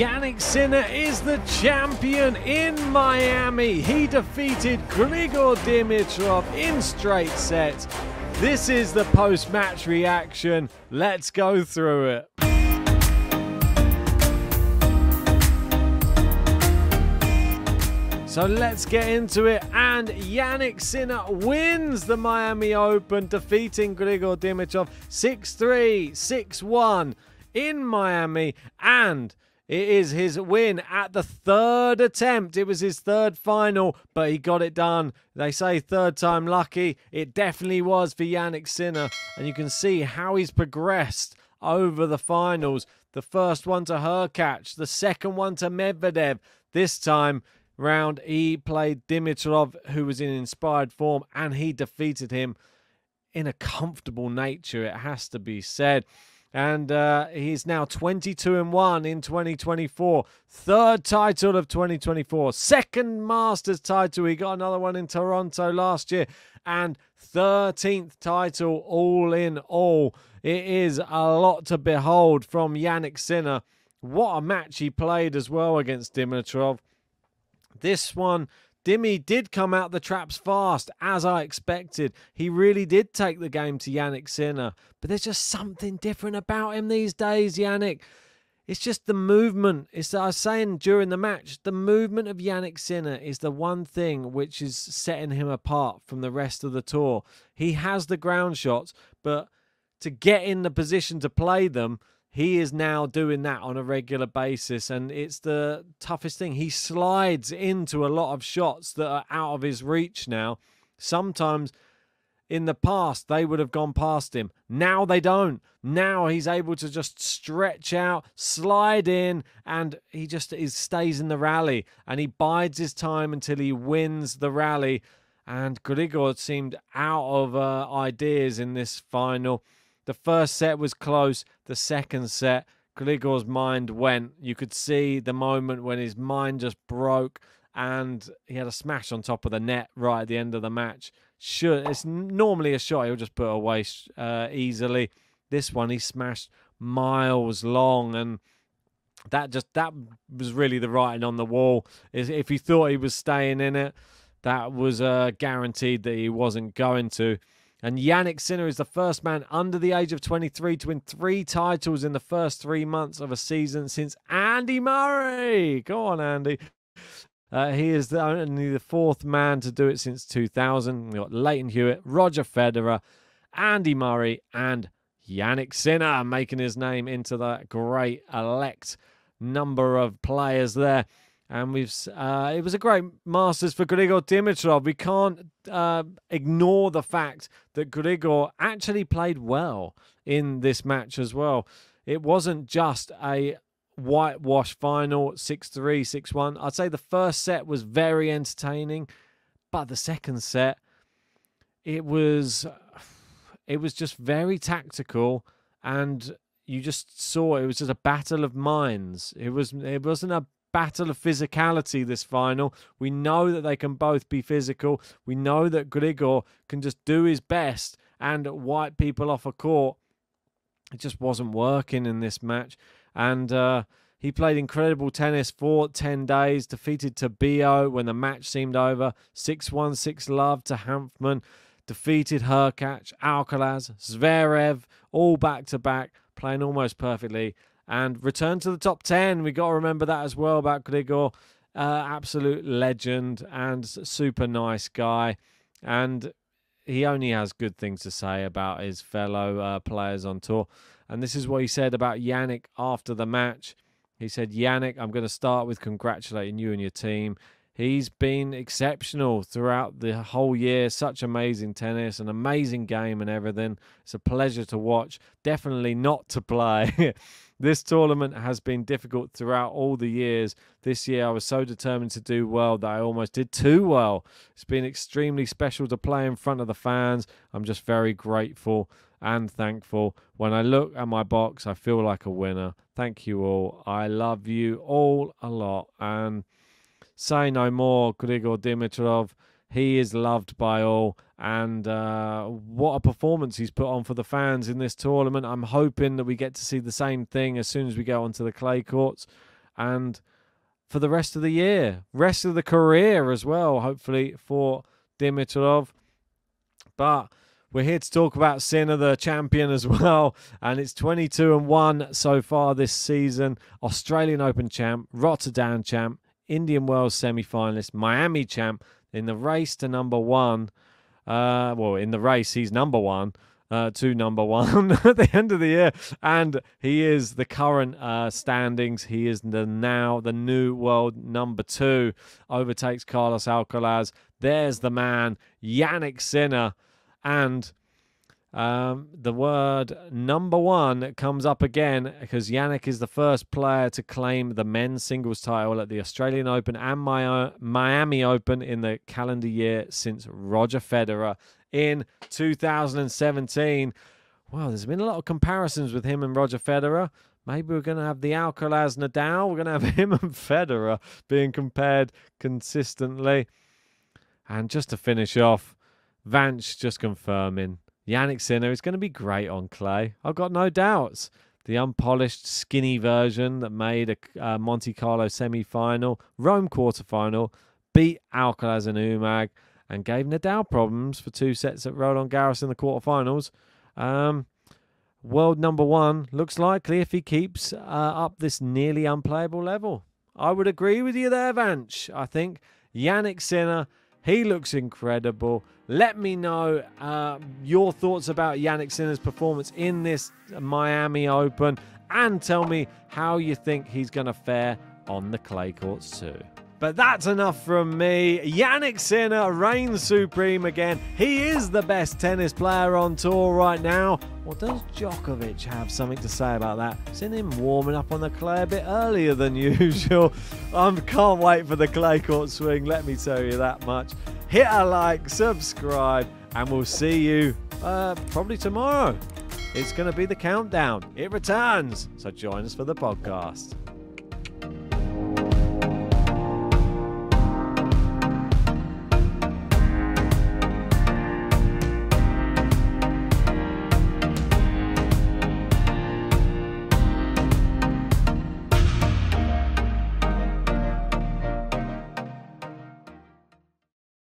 Jannik Sinner is the champion in Miami. He defeated Grigor Dimitrov in straight sets. This is the post match reaction. Let's go through it. So let's get into it. And Jannik Sinner wins the Miami Open, defeating Grigor Dimitrov 6 3, 6 1 in Miami. And it is his win at the third attempt. It was his third final, but he got it done. They say third time lucky. It definitely was for Jannik Sinner. And you can see how he's progressed over the finals. The first one to Hurkacz, the second one to Medvedev. This time, round, he played Dimitrov, who was in inspired form, and he defeated him in a comfortable nature, it has to be said. And uh, he's now 22 and 1 in 2024. Third title of 2024. Second Masters title. He got another one in Toronto last year. And 13th title all in all. It is a lot to behold from Jannik Sinner. What a match he played as well against Dimitrov. This one, Dimmy did come out the traps fast, as I expected. He really did take the game to Jannik Sinner. But there's just something different about him these days, Jannik. It's just the movement. It's I was saying during the match, the movement of Jannik Sinner is the one thing which is setting him apart from the rest of the tour. He has the ground shots, but to get in the position to play them, he is now doing that on a regular basis and it's the toughest thing. He slides into a lot of shots that are out of his reach now. Sometimes in the past they would have gone past him. Now they don't. Now he's able to just stretch out slide in and he just is stays in the rally and he bides his time until he wins the rally. And Grigor seemed out of uh, ideas in this final the first set was close. The second set, Grigor's mind went. You could see the moment when his mind just broke and he had a smash on top of the net right at the end of the match. Should it's normally a shot he'll just put away uh, easily. This one he smashed miles long and that just that was really the writing on the wall. Is If he thought he was staying in it, that was uh, guaranteed that he wasn't going to. And Jannik Sinner is the first man under the age of 23 to win three titles in the first three months of a season since Andy Murray. Go on, Andy. Uh, he is the, only the fourth man to do it since 2000. We've got Lleyton Hewitt, Roger Federer, Andy Murray, and Jannik Sinner making his name into that great elect number of players there and we've uh, it was a great Masters for Grigor Dimitrov. We can't uh, ignore the fact that Grigor actually played well in this match as well. It wasn't just a whitewash final 6-3 6-1 i'd say the first set was very entertaining but the second set it was it was just very tactical and you just saw it was just a battle of minds it was it wasn't a battle of physicality this final. We know that they can both be physical. We know that Grigor can just do his best and wipe people off a court. It just wasn't working in this match. And uh, he played incredible tennis for 10 days, defeated Tabilo when the match seemed over, 6 1 6 love to Hanfmann, defeated Hurkacz, Alcaraz, Zverev, all back to back, playing almost perfectly and return to the top 10. We got to remember that as well about Grigor. Uh, absolute legend and super nice guy. And he only has good things to say about his fellow uh, players on tour. And this is what he said about Jannik after the match. He said, Jannik, I'm going to start with congratulating you and your team. He's been exceptional throughout the whole year. Such amazing tennis, an amazing game, and everything. It's a pleasure to watch. Definitely not to play. This tournament has been difficult throughout all the years. This year, I was so determined to do well that I almost did too well. It's been extremely special to play in front of the fans. I'm just very grateful and thankful. When I look at my box, I feel like a winner. Thank you all. I love you all a lot. And say no more, Grigor Dimitrov. He is loved by all, and uh, what a performance he's put on for the fans in this tournament. I'm hoping that we get to see the same thing as soon as we go onto the clay courts. and for the rest of the year, rest of the career as well, hopefully for Dimitrov. But we're here to talk about Sinner, the champion, as well. And it's 22 and 1 so far this season. Australian Open champ, Rotterdam champ, Indian Wells semi finalist, Miami champ in the race to number one. Uh, well, in the race, he's number one. Uh, to number one at the end of the year, and he is the current uh, standings. He is the now the new world number two, overtakes Carlos Alcaraz. There's the man, Jannik Sinner, and um, the word number one comes up again because Jannik is the first player to claim the men's singles title at the Australian Open and Miami Open in the calendar year since Roger Federer in 2017. Well, there's been a lot of comparisons with him and Roger Federer. Maybe we're going to have the Alcaraz Nadal. We're going to have him and Federer being compared consistently. And just to finish off, Vance just confirming Jannik Sinner is going to be great on clay. I've got no doubts. The unpolished, skinny version that made a uh, Monte Carlo semi final, Rome quarter final, beat Alcaraz and Umag, and gave Nadal problems for two sets at Roland Garros in the quarterfinals. Um, world number one looks likely if he keeps uh, up this nearly unplayable level. I would agree with you there, Vance. I think Jannik Sinner he looks incredible. Let me know uh, your thoughts about Jannik Sinner's performance in this Miami Open and tell me how you think he's going to fare on the clay courts too. But that's enough from me. Jannik Sinner reigns supreme again. He is the best tennis player on tour right now. Or does Djokovic have something to say about that? Seen him warming up on the clay a bit earlier than usual. I can't wait for the clay court swing, let me tell you that much. Hit a like, subscribe, and we'll see you uh, probably tomorrow. It's going to be the countdown. It returns. So join us for the podcast.